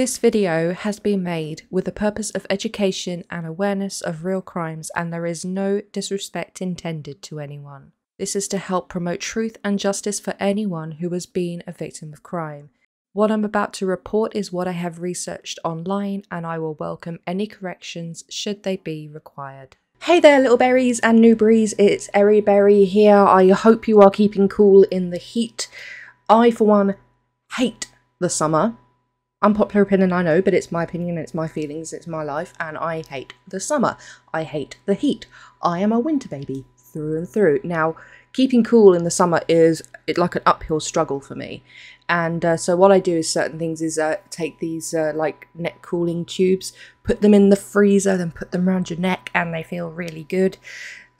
This video has been made with the purpose of education and awareness of real crimes, and there is no disrespect intended to anyone. This is to help promote truth and justice for anyone who has been a victim of crime. What I'm about to report is what I have researched online, and I will welcome any corrections should they be required. Hey there, little berries and newberries, it's Eryberrie here. I hope you are keeping cool in the heat. I, for one, hate the summer. Unpopular opinion, I know, but it's my opinion, it's my feelings, it's my life, and I hate the summer. I hate the heat. I am a winter baby through and through. Now, keeping cool in the summer is like an uphill struggle for me. And uh, so what I do is certain things is uh, take these uh, like neck cooling tubes, put them in the freezer, then put them around your neck, and they feel really good.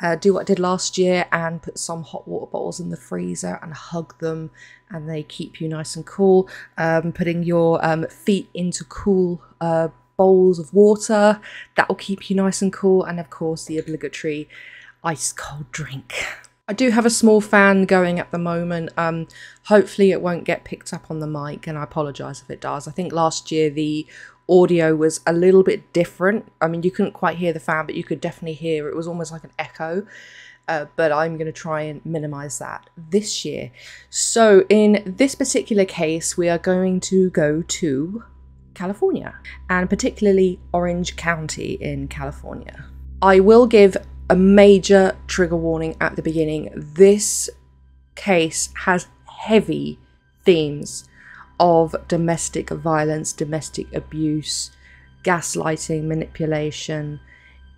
Uh, do what I did last year and put some hot water bottles in the freezer and hug them, and they keep you nice and cool. Um, putting your um, feet into cool uh, bowls of water that will keep you nice and cool, and of course, the obligatory ice cold drink. I do have a small fan going at the moment. Um, hopefully, it won't get picked up on the mic, and I apologise if it does. I think last year the audio was a little bit different. I mean, you couldn't quite hear the fan, but you could definitely hear it was almost like an echo. Uh, but I'm going to try and minimize that this year. So, in this particular case, we are going to go to California and particularly Orange County in California. I will give a major trigger warning at the beginning. This case has heavy themes of domestic violence, domestic abuse, gaslighting, manipulation.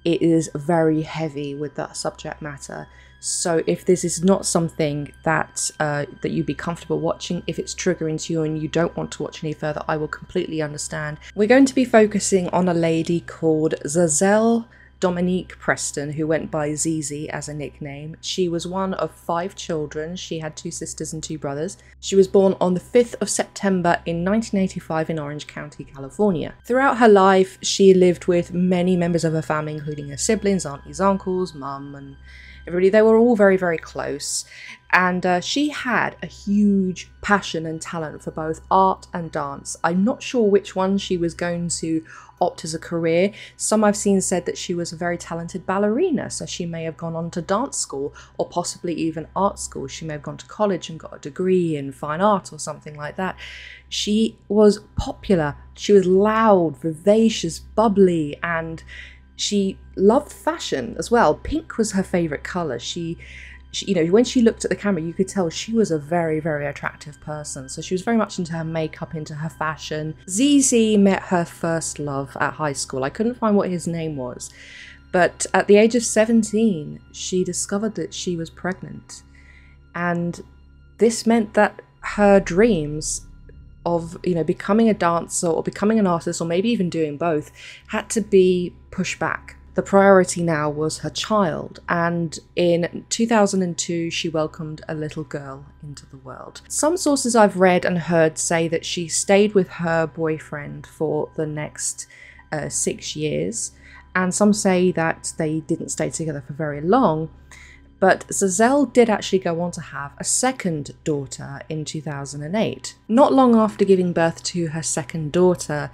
It is very heavy with that subject matter. So if this is not something that uh, that you'd be comfortable watching, if it's triggering to you and you don't want to watch any further, I will completely understand. We're going to be focusing on a lady called Za'zell Dominique Preston, who went by ZeeZee as a nickname. She was one of five children. She had two sisters and two brothers. She was born on the 5th of September in 1985 in Orange County, California. Throughout her life, she lived with many members of her family, including her siblings, aunties, uncles, mum, and everybody. They were all very, very close. And uh, she had a huge passion and talent for both art and dance. I'm not sure which one she was going to opt as a career. Some I've seen said that she was a very talented ballerina, so she may have gone on to dance school or possibly even art school. She may have gone to college and got a degree in fine art or something like that. She was popular, she was loud, vivacious, bubbly, and she loved fashion as well. Pink was her favorite color. She she, you know, when she looked at the camera, you could tell she was a very, very attractive person. So she was very much into her makeup, into her fashion. ZeeZee met her first love at high school. I couldn't find what his name was. But at the age of 17, she discovered that she was pregnant. And this meant that her dreams of, you know, becoming a dancer or becoming an artist or maybe even doing both had to be pushed back the priority now was her child, and in 2002, she welcomed a little girl into the world. Some sources I've read and heard say that she stayed with her boyfriend for the next uh, six years, and some say that they didn't stay together for very long. But Za'zell did actually go on to have a second daughter in 2008. Not long after giving birth to her second daughter,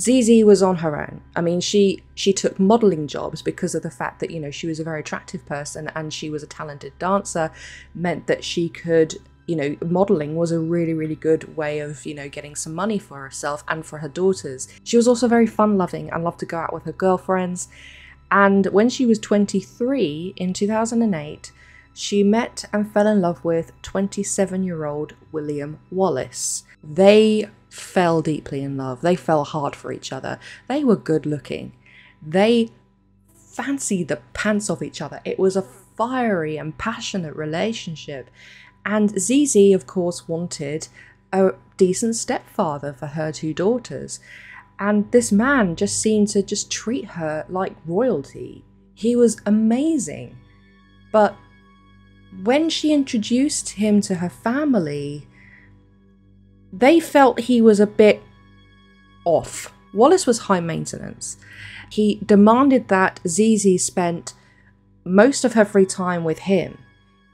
ZeeZee was on her own. I mean, she she took modeling jobs because of the fact that you know she was a very attractive person and she was a talented dancer, meant that she could you know modeling was a really really good way of you know getting some money for herself and for her daughters. She was also very fun loving and loved to go out with her girlfriends. And when she was 23 in 2008, she met and fell in love with 27 year old William Wallace. They fell deeply in love. They fell hard for each other. They were good looking. They fancied the pants off each other. It was a fiery and passionate relationship. And ZeeZee, of course, wanted a decent stepfather for her two daughters. And this man just seemed to just treat her like royalty. He was amazing. But when she introduced him to her family, they felt he was a bit off. Wallace was high maintenance. He demanded that ZeeZee spent most of her free time with him.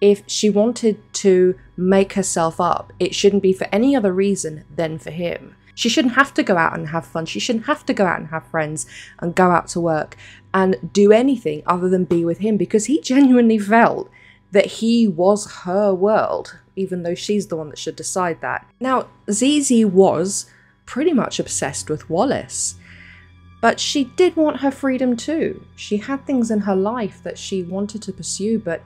If she wanted to make herself up, it shouldn't be for any other reason than for him. She shouldn't have to go out and have fun. She shouldn't have to go out and have friends and go out to work and do anything other than be with him because he genuinely felt that he was her world, even though she's the one that should decide that. Now, ZeeZee was pretty much obsessed with Wallace. But she did want her freedom too. She had things in her life that she wanted to pursue, but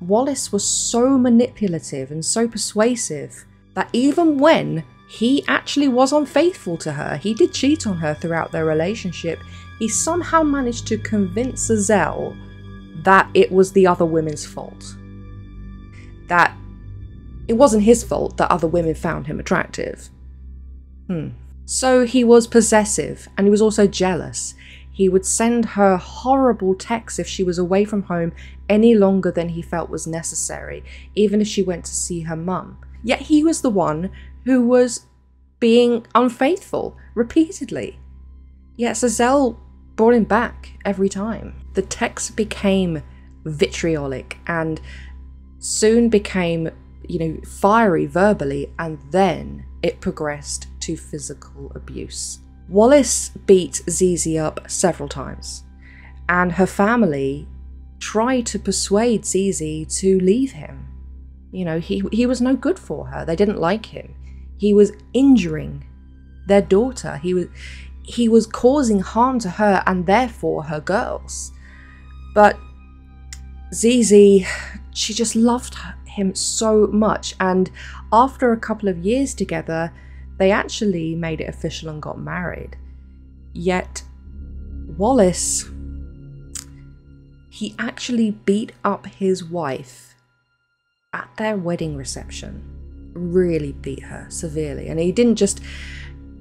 Wallace was so manipulative and so persuasive that even when he actually was unfaithful to her, he did cheat on her throughout their relationship, he somehow managed to convince Zell that it was the other women's fault. That it wasn't his fault that other women found him attractive. Hmm. So he was possessive and he was also jealous. He would send her horrible texts if she was away from home any longer than he felt was necessary, even if she went to see her mum. Yet he was the one who was being unfaithful repeatedly. Yet Za'zell brought him back every time. The texts became vitriolic and soon became, you know, fiery verbally, and then it progressed to physical abuse. Wallace beat ZeeZee up several times, and her family tried to persuade ZeeZee to leave him. You know, he, he was no good for her. They didn't like him. He was injuring their daughter. He was he was causing harm to her and therefore her girls. But ZeeZee, she just loved him so much, and after a couple of years together, they actually made it official and got married. Yet, Wallace, he actually beat up his wife at their wedding reception. Really beat her severely. And he didn't just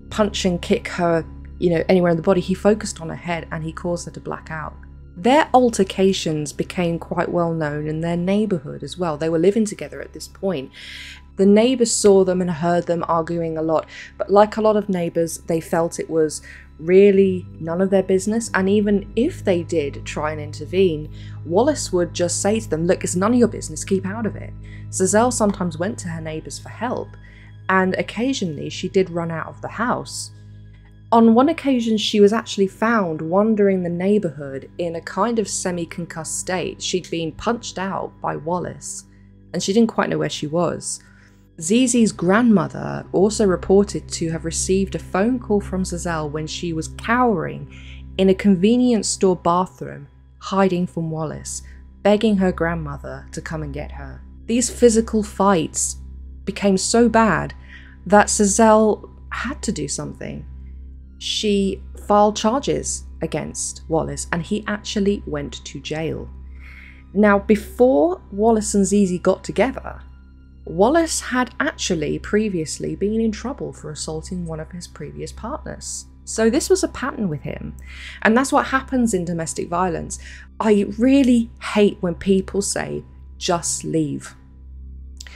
punch and kick her, you know, anywhere in the body, he focused on her head and he caused her to black out. Their altercations became quite well known in their neighbourhood as well. They were living together at this point, the neighbours saw them and heard them arguing a lot, but like a lot of neighbours, they felt it was really none of their business. And even if they did try and intervene, Wallace would just say to them, Look, it's none of your business, keep out of it. Za'zell sometimes went to her neighbours for help, and occasionally she did run out of the house. On one occasion, she was actually found wandering the neighbourhood in a kind of semi concussed state. She'd been punched out by Wallace, and she didn't quite know where she was. ZeeZee's grandmother also reported to have received a phone call from Za'zell when she was cowering in a convenience store bathroom, hiding from Wallace, begging her grandmother to come and get her. These physical fights became so bad that Za'zell had to do something. She filed charges against Wallace and he actually went to jail. Now, before Wallace and ZeeZee got together, Wallace had actually previously been in trouble for assaulting one of his previous partners. So this was a pattern with him. And that's what happens in domestic violence. I really hate when people say, just leave.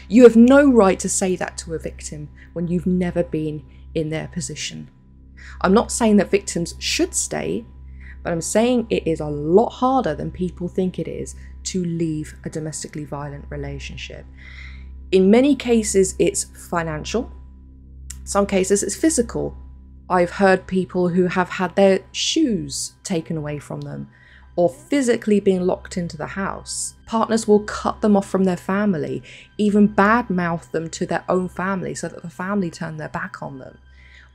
You have no right to say that to a victim when you've never been in their position. I'm not saying that victims should stay, but I'm saying it is a lot harder than people think it is to leave a domestically violent relationship. In many cases, it's financial, some cases, it's physical. I've heard people who have had their shoes taken away from them or physically being locked into the house. Partners will cut them off from their family, even badmouth them to their own family so that the family turn their back on them.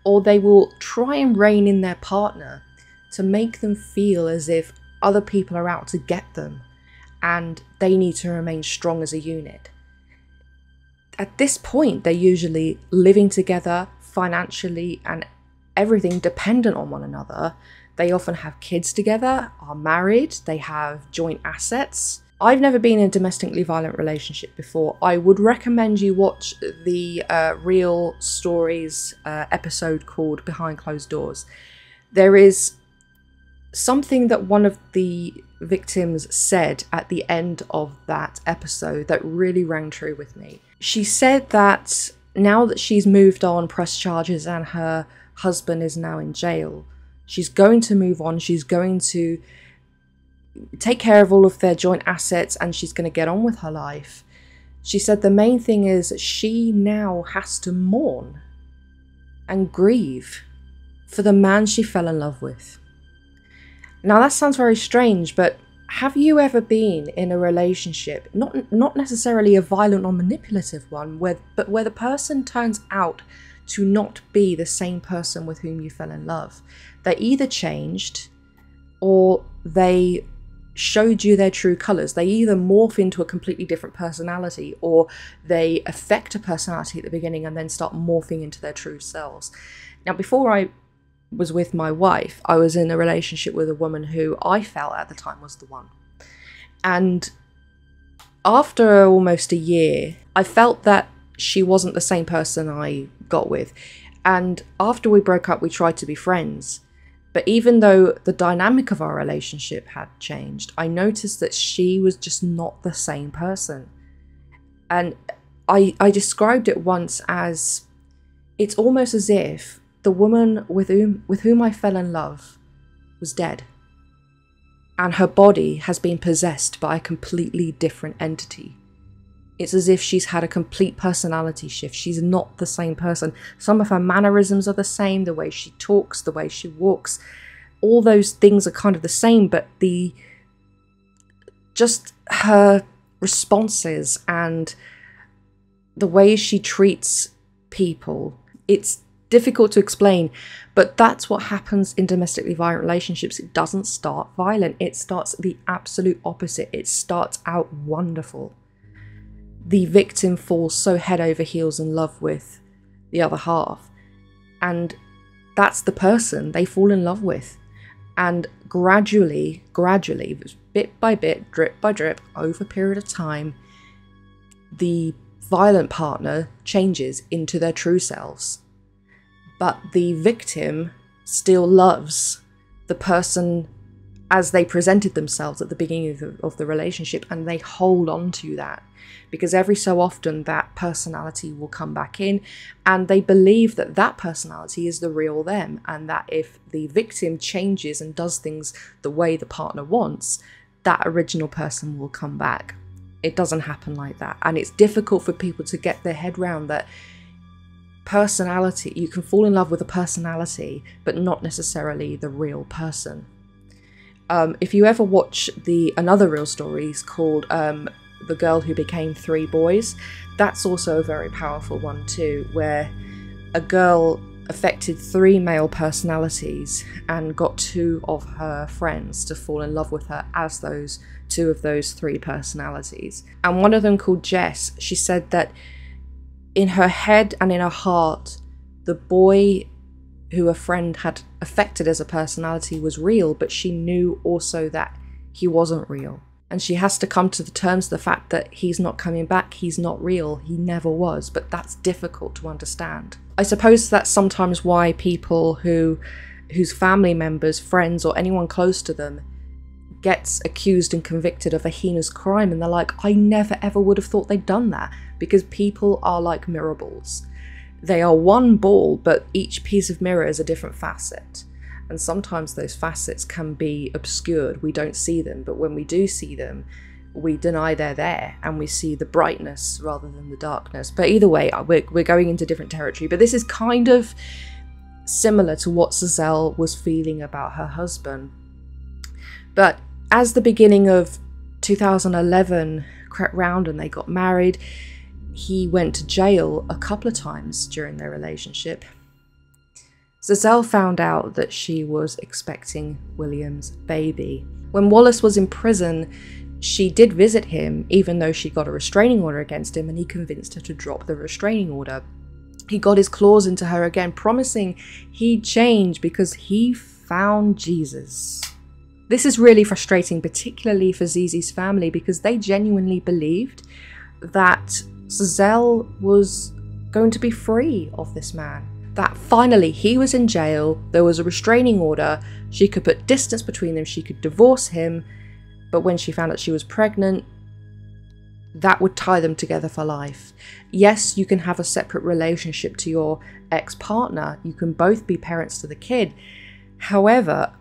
Or they will try and rein in their partner to make them feel as if other people are out to get them and they need to remain strong as a unit at this point, they're usually living together financially and everything dependent on one another. They often have kids together, are married, they have joint assets. I've never been in a domestically violent relationship before. I would recommend you watch the uh, Real Stories uh, episode called Behind Closed Doors. There is something that one of the victims said at the end of that episode that really rang true with me. She said that now that she's moved on, press charges, and her husband is now in jail, she's going to move on. She's going to take care of all of their joint assets and she's going to get on with her life. She said the main thing is she now has to mourn and grieve for the man she fell in love with. Now, that sounds very strange, but have you ever been in a relationship, not, not necessarily a violent or manipulative one, where, but where the person turns out to not be the same person with whom you fell in love? They either changed or they showed you their true colors. They either morph into a completely different personality or they affect a personality at the beginning and then start morphing into their true selves. Now, before I was with my wife, I was in a relationship with a woman who I felt at the time was the one. And after almost a year, I felt that she wasn't the same person I got with. And after we broke up, we tried to be friends. But even though the dynamic of our relationship had changed, I noticed that she was just not the same person. And I, I described it once as it's almost as if the woman with whom, with whom I fell in love was dead. And her body has been possessed by a completely different entity. It's as if she's had a complete personality shift. She's not the same person. Some of her mannerisms are the same, the way she talks, the way she walks. All those things are kind of the same, but the just her responses and the way she treats people, it's difficult to explain, but that's what happens in domestically violent relationships. It doesn't start violent, it starts the absolute opposite. It starts out wonderful the victim falls so head over heels in love with the other half. And that's the person they fall in love with. And gradually, gradually, bit by bit, drip by drip, over a period of time, the violent partner changes into their true selves. But the victim still loves the person as they presented themselves at the beginning of the, of the relationship and they hold on to that. Because every so often that personality will come back in and they believe that that personality is the real them and that if the victim changes and does things the way the partner wants that original person will come back. It doesn't happen like that. And it's difficult for people to get their head around that personality you can fall in love with a personality but not necessarily the real person um, if you ever watch the another real stories called um, the girl who became three boys, that's also a very powerful one too, where a girl affected three male personalities and got two of her friends to fall in love with her as those two of those three personalities. And one of them called Jess, she said that in her head and in her heart, the boy who a friend had affected as a personality was real, but she knew also that he wasn't real. And she has to come to the terms of the fact that he's not coming back, he's not real, he never was, but that's difficult to understand. I suppose that's sometimes why people who whose family members, friends, or anyone close to them gets accused and convicted of a heinous crime and they're like, I never ever would have thought they'd done that because people are like mirror balls. They are one ball, but each piece of mirror is a different facet. And sometimes those facets can be obscured. We don't see them, but when we do see them, we deny they're there and we see the brightness rather than the darkness. But either way, uh, we're, we're going into different territory. But this is kind of similar to what Za'zell was feeling about her husband. But as the beginning of 2011 crept round and they got married, he went to jail a couple of times during their relationship. Za'zell found out that she was expecting William's baby. When Wallace was in prison, she did visit him, even though she got a restraining order against him, and he convinced her to drop the restraining order. He got his claws into her again, promising he'd change because he found Jesus. This is really frustrating, particularly for ZeeZee's family, because they genuinely believed that Za'zell was going to be free of this man. That finally he was in jail, there was a restraining order, she could put distance between them, she could divorce him, but when she found out she was pregnant, that would tie them together for life. Yes, you can have a separate relationship to your ex partner, you can both be parents to the kid. However,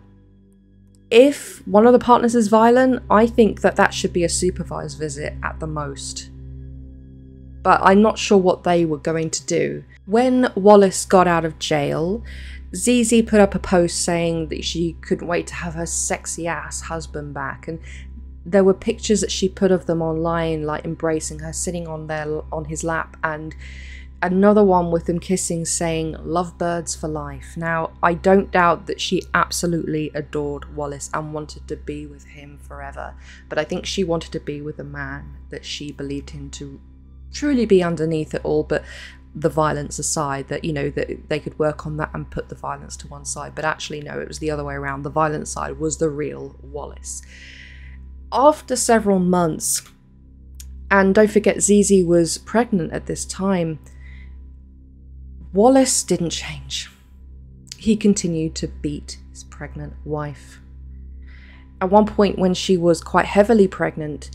if one of the partners is violent, I think that that should be a supervised visit at the most but I'm not sure what they were going to do. When Wallace got out of jail, ZeeZee put up a post saying that she couldn't wait to have her sexy ass husband back, and there were pictures that she put of them online, like embracing her, sitting on their on his lap, and another one with them kissing, saying "Lovebirds for life." Now, I don't doubt that she absolutely adored Wallace and wanted to be with him forever, but I think she wanted to be with a man that she believed him to truly be underneath it all. But the violence aside that you know that they could work on that and put the violence to one side. But actually no it was the other way around. The violent side was the real wallace. After several months and don't forget ZeeZee was pregnant at this time wallace didn't change. He continued to beat his pregnant wife. At one point when she was quite heavily pregnant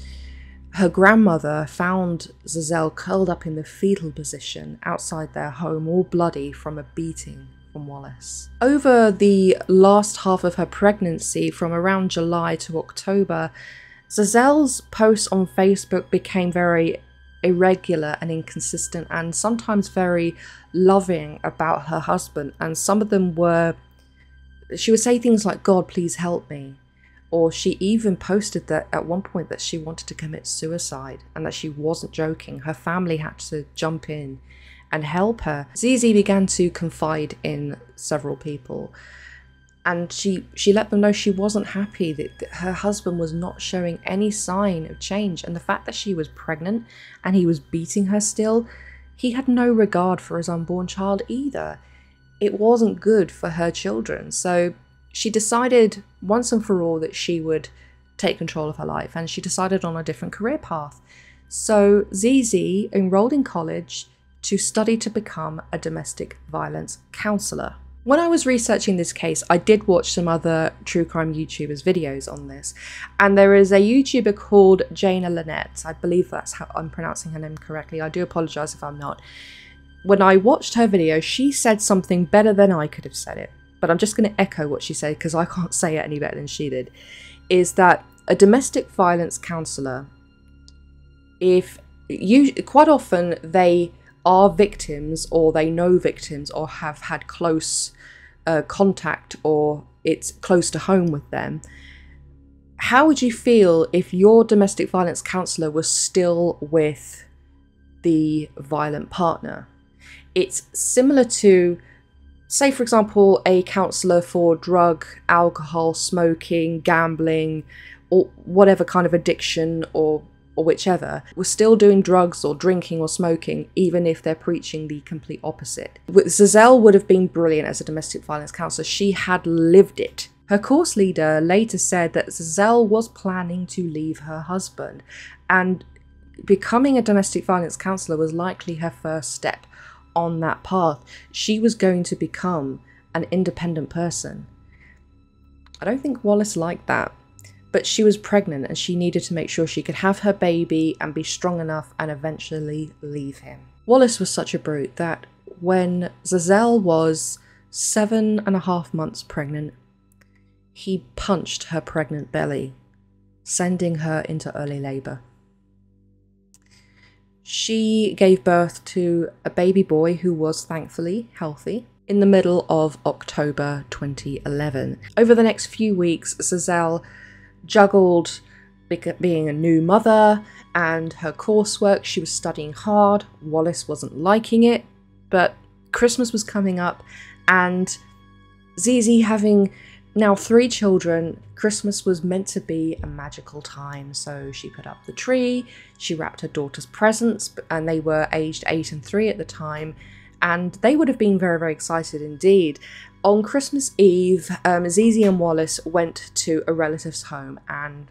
her grandmother found Za'zell curled up in the fetal position outside their home, all bloody from a beating from Wallace. Over the last half of her pregnancy, from around July to October, Za'zell's posts on Facebook became very irregular and inconsistent and sometimes very loving about her husband and some of them were she would say things like god please help me or she even posted that at one point that she wanted to commit suicide and that she wasn't joking. Her family had to jump in and help her. ZeeZee began to confide in several people and she she let them know she wasn't happy that, that, her husband was not showing any sign of change and the fact that she was pregnant and he was beating her still he had no regard for his unborn child either it wasn't good for her children so she decided once and for all that she would take control of her life and she decided on a different career path. So ZeeZee enrolled in college to study to become a domestic violence counselor. When I was researching this case, I did watch some other true crime YouTubers' videos on this, and there is a YouTuber called Jana Lynette. I believe that's how I'm pronouncing her name correctly. I do apologize if I'm not. When I watched her video, she said something better than I could have said it but I'm just going to echo what she said because I can't say it any better than she did, is that a domestic violence counsellor, if you quite often they are victims or they know victims or have had close uh, contact or it's close to home with them. How would you feel if your domestic violence counsellor was still with the violent partner? It's similar to say, for example, a counsellor for drug, alcohol, smoking, gambling, or whatever kind of addiction or or whichever, was still doing drugs or drinking or smoking, even if they're preaching the complete opposite. Za'zell would have been brilliant as a domestic violence counsellor. She had lived it. Her course leader later said that Za'zell was planning to leave her husband, and becoming a domestic violence counsellor was likely her first step on that path, she was going to become an independent person. I don't think Wallace liked that, but she was pregnant and she needed to make sure she could have her baby and be strong enough and eventually leave him. Wallace was such a brute that when Za'zell was seven and a half months pregnant, he punched her pregnant belly, sending her into early labour. She gave birth to a baby boy who was thankfully healthy in the middle of October 2011. Over the next few weeks, Za'zell juggled being a new mother and her coursework. She was studying hard. Wallace wasn't liking it, but Christmas was coming up, and ZeeZee having now, three children, Christmas was meant to be a magical time. So she put up the tree, she wrapped her daughter's presents, and they were aged eight and three at the time. And they would have been very, very excited indeed. On Christmas Eve, um, ZeeZee and Wallace went to a relative's home and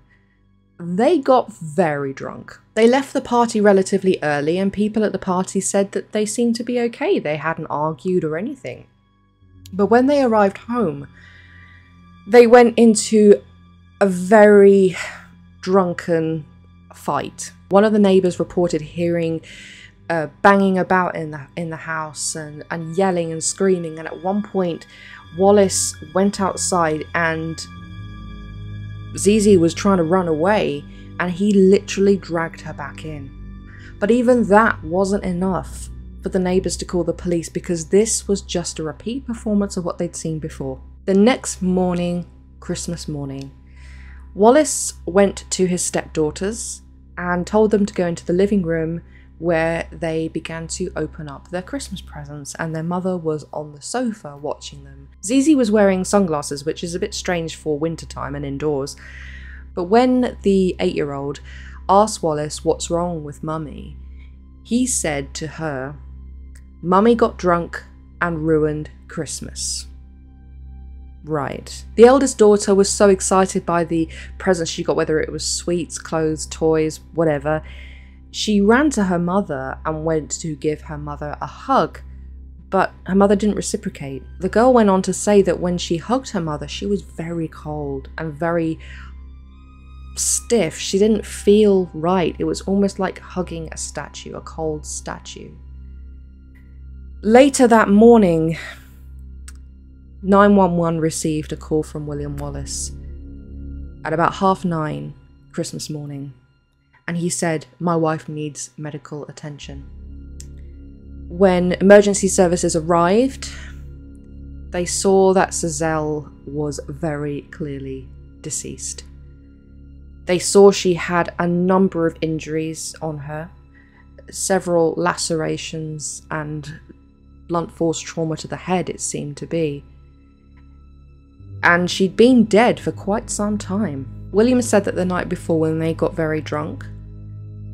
they got very drunk. They left the party relatively early, and people at the party said that they seemed to be okay. They hadn't argued or anything. But when they arrived home, they went into a very drunken fight. One of the neighbors reported hearing uh, banging about in the in the house and, and yelling and screaming. And at one point, Wallace went outside and ZeeZee was trying to run away, and he literally dragged her back in. But even that wasn't enough for the neighbours to call the police because this was just a repeat performance of what they'd seen before. The next morning, Christmas morning, Wallace went to his stepdaughters and told them to go into the living room where they began to open up their Christmas presents, and their mother was on the sofa watching them. ZeeZee was wearing sunglasses, which is a bit strange for wintertime and indoors. But when the eight year old asked Wallace what's wrong with Mummy, he said to her, Mummy got drunk and ruined Christmas. Right. The eldest daughter was so excited by the presents she got, whether it was sweets, clothes, toys, whatever. She ran to her mother and went to give her mother a hug, but her mother didn't reciprocate. The girl went on to say that when she hugged her mother, she was very cold and very stiff. She didn't feel right. It was almost like hugging a statue, a cold statue. Later that morning, 911 received a call from William Wallace at about half nine Christmas morning, and he said, My wife needs medical attention. When emergency services arrived, they saw that Za'zell was very clearly deceased. They saw she had a number of injuries on her, several lacerations and blunt force trauma to the head, it seemed to be and she'd been dead for quite some time. William said that the night before, when they got very drunk,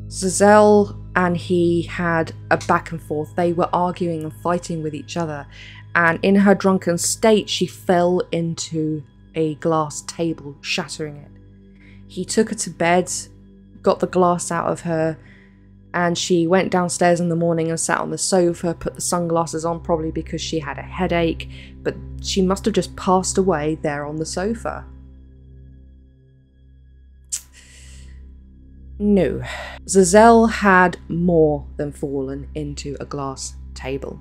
Za'zell and he had a back and forth. They were arguing and fighting with each other, and in her drunken state, she fell into a glass table, shattering it. He took her to bed, got the glass out of her, and she went downstairs in the morning and sat on the sofa, put the sunglasses on, probably because she had a headache, but she must have just passed away there on the sofa. No, Za'zell had more than fallen into a glass table.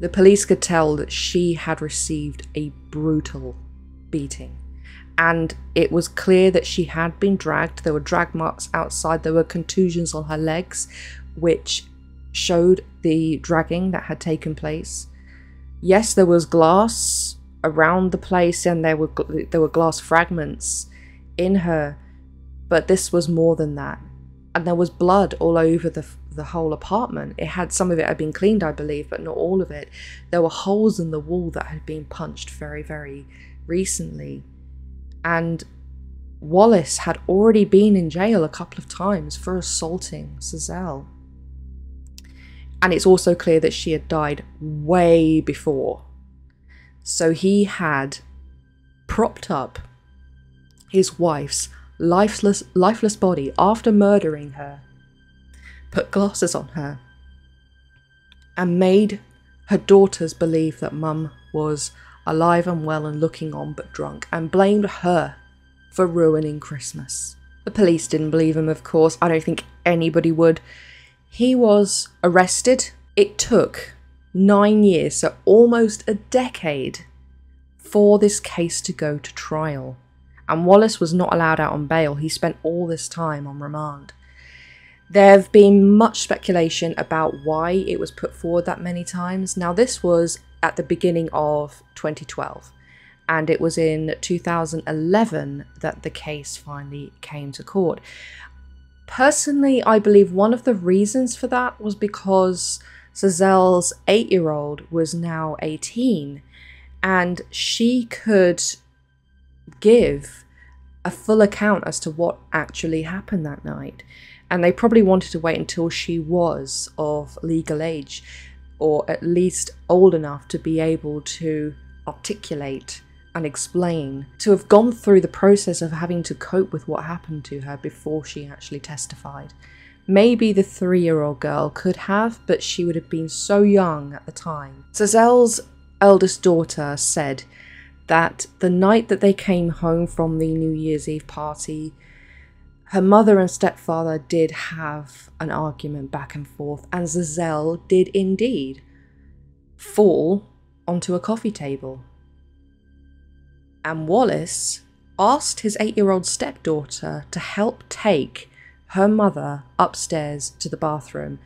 The police could tell that she had received a brutal beating and it was clear that she had been dragged. There were drag marks outside, there were contusions on her legs, which showed the dragging that had taken place. Yes, there was glass around the place and there were there were glass fragments in her, but this was more than that. And there was blood all over the the whole apartment. It had some of it had been cleaned, I believe, but not all of it. There were holes in the wall that had been punched very, very recently and Wallace had already been in jail a couple of times for assaulting Za'zell. And it's also clear that she had died way before. So he had propped up his wife's lifeless, lifeless body after murdering her, put glasses on her, and made her daughters believe that mum was alive and well and looking on but drunk, and blamed her for ruining Christmas. The police didn't believe him, of course. I don't think anybody would. He was arrested. It took nine years, so almost a decade, for this case to go to trial. And Wallace was not allowed out on bail. He spent all this time on remand. There have been much speculation about why it was put forward that many times. Now, this was at the beginning of 2012. And it was in 2011 that the case finally came to court. Personally, I believe one of the reasons for that was because Za'zell's eight year old was now 18 and she could give a full account as to what actually happened that night. And they probably wanted to wait until she was of legal age or at least old enough to be able to articulate and explain, to have gone through the process of having to cope with what happened to her before she actually testified. Maybe the three year old girl could have, but she would have been so young at the time. Za'zell's eldest daughter said that the night that they came home from the New Year's Eve party, her mother and stepfather did have an argument back and forth, and Za'zell did indeed fall onto a coffee table. And Wallace asked his eight year old stepdaughter to help take her mother upstairs to the bathroom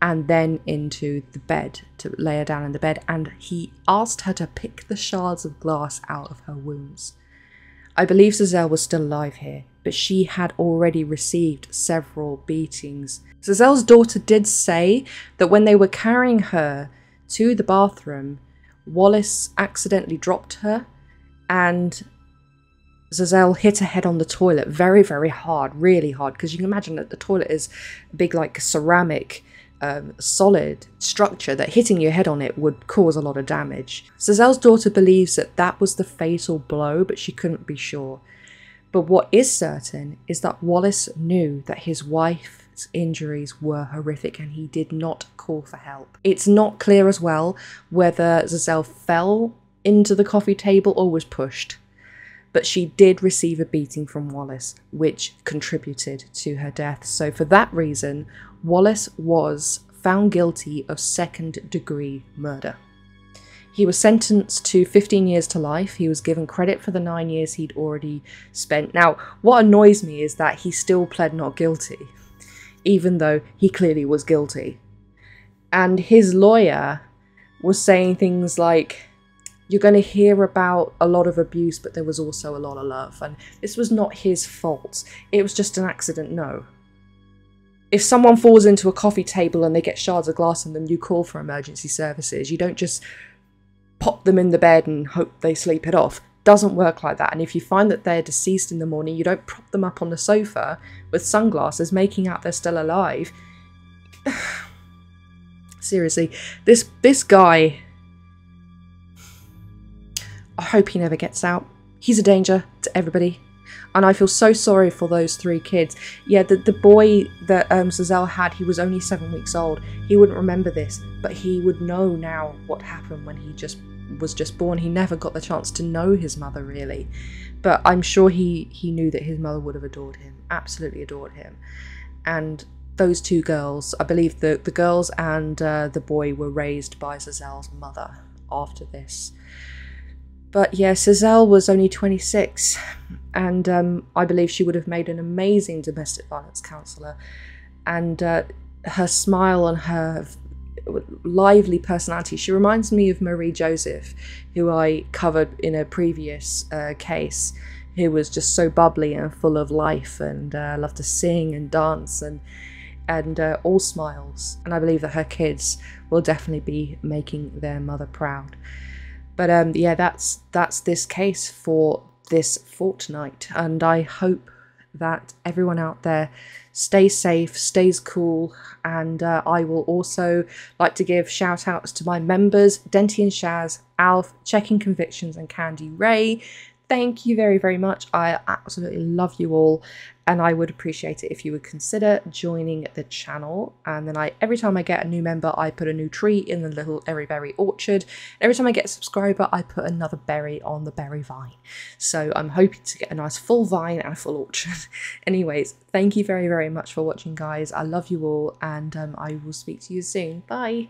and then into the bed to lay her down in the bed. And he asked her to pick the shards of glass out of her wounds. I believe Za'zell was still alive here, but she had already received several beatings. Za'zell's daughter did say that when they were carrying her to the bathroom, Wallace accidentally dropped her and Za'zell hit her head on the toilet very, very hard, really hard, because you can imagine that the toilet is a big, like, ceramic, um, solid structure that hitting your head on it would cause a lot of damage. Za'zell's daughter believes that that was the fatal blow, but she couldn't be sure. But what is certain is that Wallace knew that his wife's injuries were horrific and he did not call for help. It's not clear as well whether Za'zell fell into the coffee table or was pushed but she did receive a beating from Wallace, which contributed to her death. So, for that reason, Wallace was found guilty of second degree murder. He was sentenced to 15 years to life. He was given credit for the nine years he'd already spent. Now, what annoys me is that he still pled not guilty, even though he clearly was guilty. And his lawyer was saying things like, you're going to hear about a lot of abuse, but there was also a lot of love. And this was not his fault. It was just an accident, no. If someone falls into a coffee table and they get shards of glass on them, you call for emergency services. You don't just pop them in the bed and hope they sleep it off. Doesn't work like that. And if you find that they're deceased in the morning, you don't prop them up on the sofa with sunglasses, making out they're still alive. Seriously, this this guy I hope he never gets out. He's a danger to everybody. And I feel so sorry for those three kids. Yeah, the, the boy that um, Za'zell had, he was only seven weeks old. He wouldn't remember this, but he would know now what happened when he just was just born. He never got the chance to know his mother really, but I'm sure he he knew that his mother would have adored him, absolutely adored him. And those two girls, I believe the the girls and uh, the boy were raised by Za'zell's mother after this. But yeah, Za'zell was only 26, and um, I believe she would have made an amazing domestic violence counsellor. And uh, her smile and her lively personality, she reminds me of Marie Joseph, who I covered in a previous uh, case, who was just so bubbly and full of life and uh, loved to sing and dance and and uh, all smiles. And I believe that her kids will definitely be making their mother proud. But um, yeah, that's that's this case for this fortnight, and I hope that everyone out there stays safe, stays cool, and uh, I will also like to give shout outs to my members Denty and Shaz, Alf, Checking Convictions, and Candy Ray. Thank you very, very much. I absolutely love you all, and I would appreciate it if you would consider joining the channel. And then I, every time I get a new member, I put a new tree in the little Eryberrie orchard. Every time I get a subscriber, I put another berry on the berry vine. So I'm hoping to get a nice full vine and a full orchard. Anyways, thank you very, very much for watching, guys. I love you all, and um, I will speak to you soon. Bye.